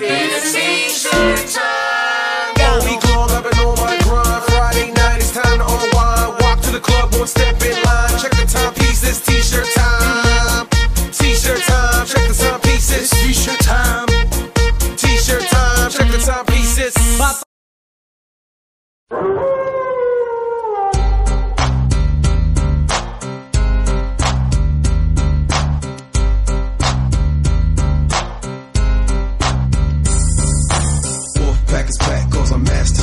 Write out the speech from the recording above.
It's t-shirt time. Week long I've been on my grind. Friday night it's time to unwind. Walk to the club, one step in line. Check the timepieces, t-shirt time. T-shirt time, check the. T-shirt time. T-shirt time, check the master